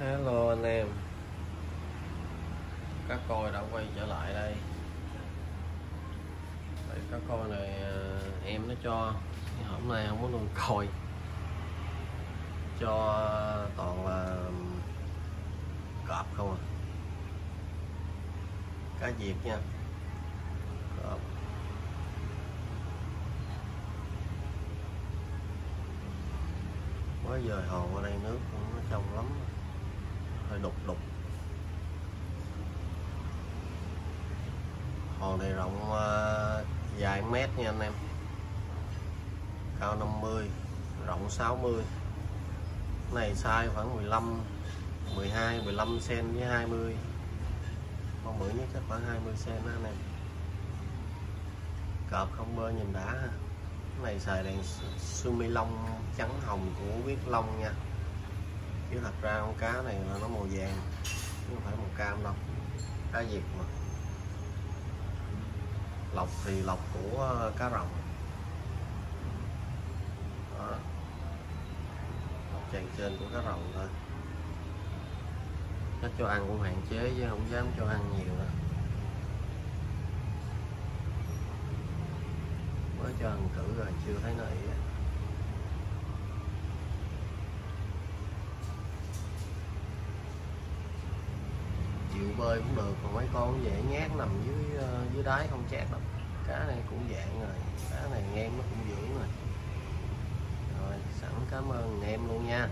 Hello, anh em. Cá coi đã quay trở lại đây. Vậy cá coi này à, em nó cho. Hôm nay không có luôn coi. Cho toàn là cọp không à. Cá diệt nha. Cọp. Quá dời hồ ở đây nước cũng nó trong lắm hơi đục đục. Hòn này rộng uh, dài mét nha anh em. Cao 50 rộng 60 này size khoảng 15 12 15 cm với 20 con bự nhất chắc khoảng 20 cm đó anh em. Cọp không bơ nhìn đã ha. Cái này xài đèn sumi long trắng hồng của viết long nha chứ thật ra con cá này là nó màu vàng, chứ không phải màu cam đâu. Cá việt mà. Lọc thì lọc của ờ, cá rồng. Đó. lọc tràn trên của cá rồng thôi. Nó cho ăn cũng hạn chế chứ không dám cho ăn nhiều nữa. mới cho ăn thử rồi chưa thấy nó ý bơi cũng được, còn mấy con dễ nhát nằm dưới ờ, dưới đáy không chát lắm. Cá này cũng dạng rồi, cá này ngang nó cũng dưỡng rồi. Rồi, sẵn cảm ơn anh em luôn nha.